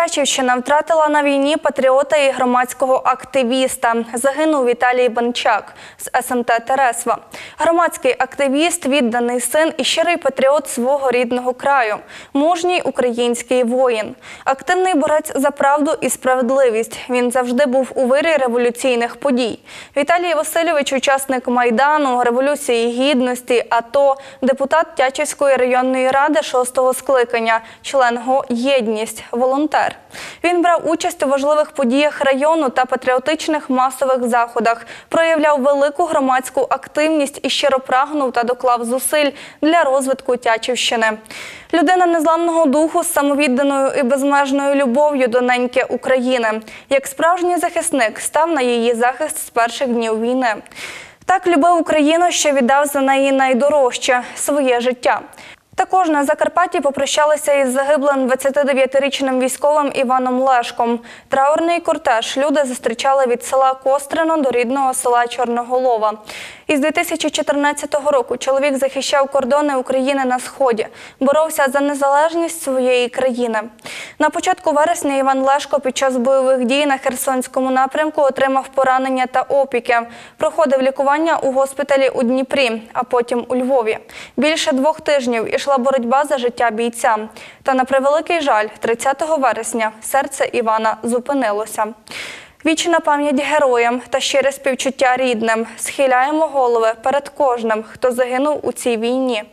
Тячівщина втратила на війні патріота і громадського активіста. Загинув Віталій Банчак з СМТ Тересва. Громадський активіст, відданий син і щирий патріот свого рідного краю, мужній український воїн, активний борець за правду і справедливість. Він завжди був у вирі революційних подій. Віталій Васильович, учасник майдану, революції гідності, АТО, депутат Тячівської районної ради шостого скликання, член ГО «Єдність», волонтер. Він брав участь у важливих подіях району та патріотичних масових заходах, проявляв велику громадську активність і щиро прагнув та доклав зусиль для розвитку Тячівщини. Людина незламного духу з самовідданою і безмежною любов'ю до неньки України. Як справжній захисник став на її захист з перших днів війни. Так любив Україну, що віддав за неї найдорожче своє життя. Також на Закарпатті попрощалися із загиблим 29-річним військовим Іваном Лешком. Траурний кортеж люди зустрічали від села Кострино до рідного села Чорноголова. Із 2014 року чоловік захищав кордони України на сході, боровся за незалежність своєї країни. На початку вересня Іван Лешко під час бойових дій на Херсонському напрямку отримав поранення та опіки. Проходив лікування у госпіталі у Дніпрі, а потім у Львові. Більше двох тижнів ішла боротьба за життя бійця. Та на превеликий жаль, 30 вересня серце Івана зупинилося. Вічна пам'ять героям та щире співчуття рідним. Схиляємо голови перед кожним, хто загинув у цій війні.